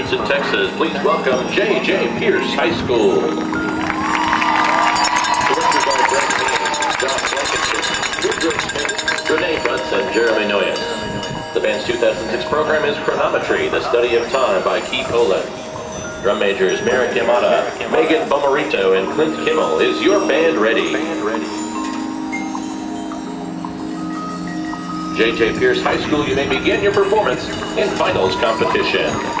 Richardson, Texas, please welcome J.J. Pearce High School. Directors John Blankenship, Woodrow Smith, Renee Jeremy Noyes. The band's 2006 program is Chronometry, the study of time by Keith Olin. Drum majors Merrick Yamada, Megan Bomarito, and Clint Kimmel. Is your band ready? band ready? J.J. Pearce High School, you may begin your performance in finals competition.